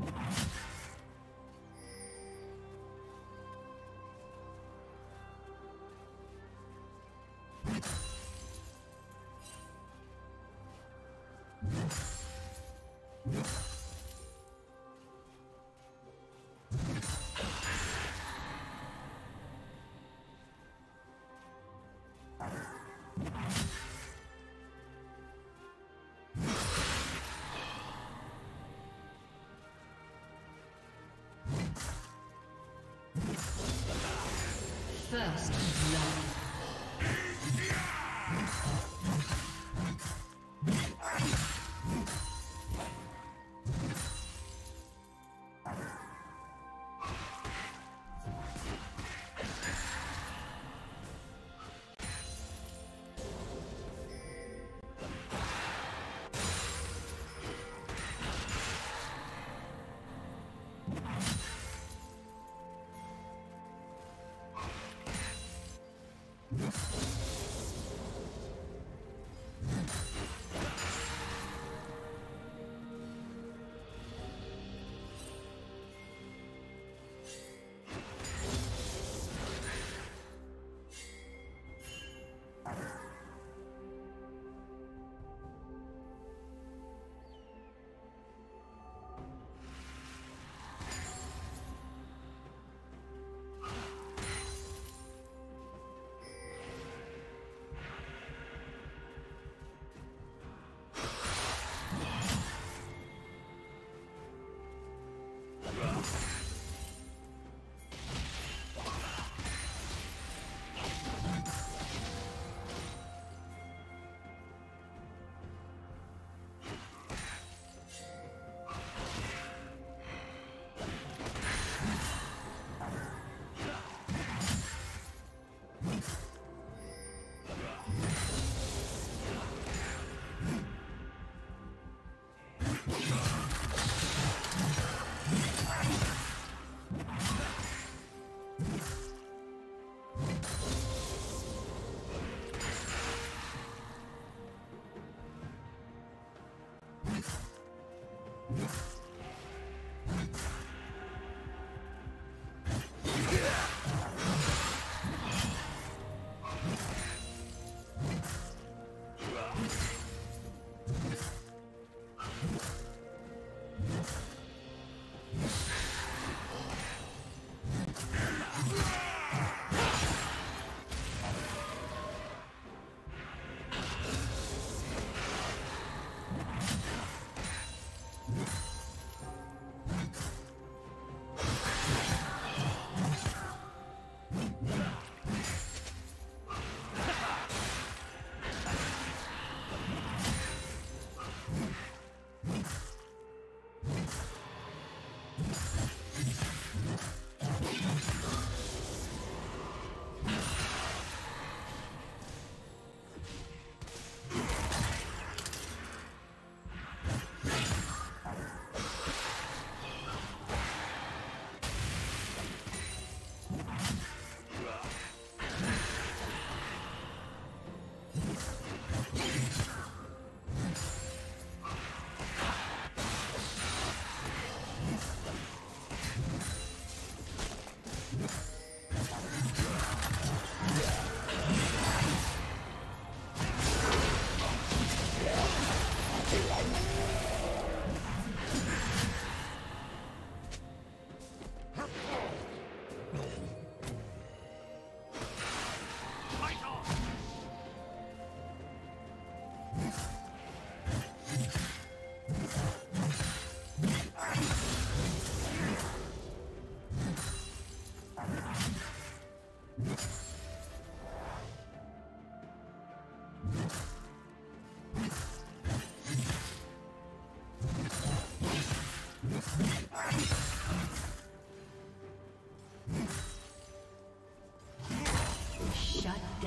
you First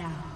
down.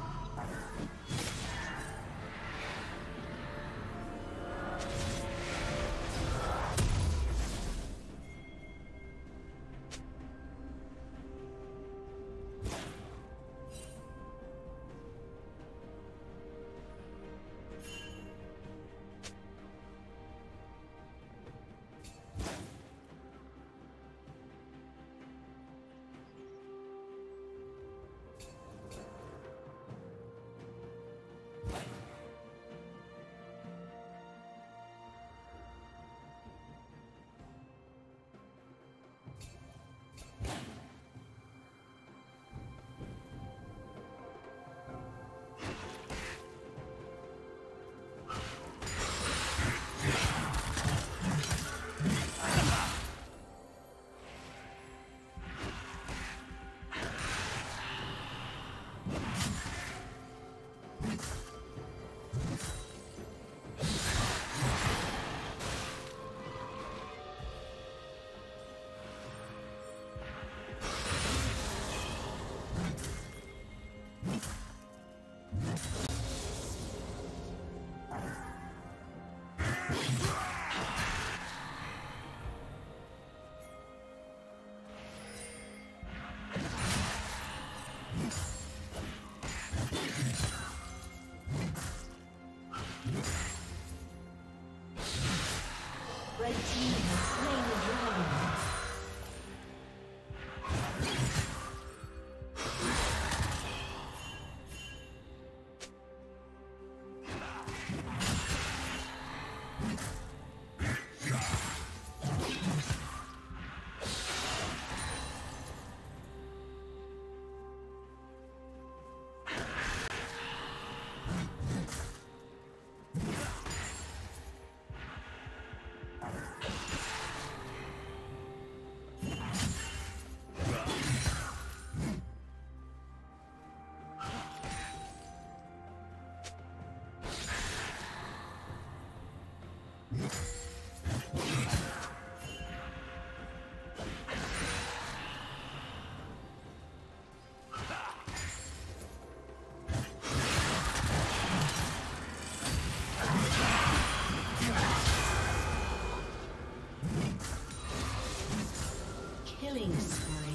Killing spree.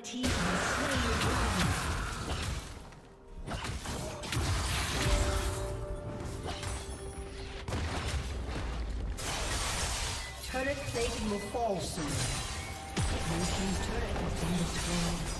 Red team has slain the dragon. Turret plating will fall soon. Blue team's turret has been destroyed.